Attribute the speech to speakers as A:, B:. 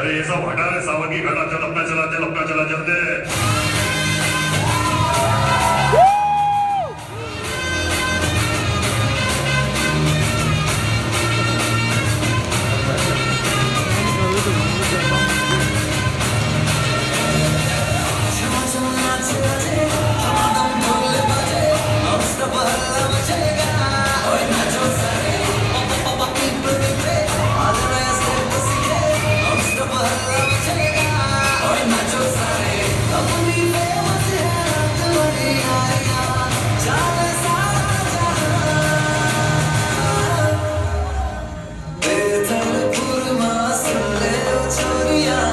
A: अरे ये सब हटा साहब की घटा चल अपना चला चल अपना चला चलते
B: yeah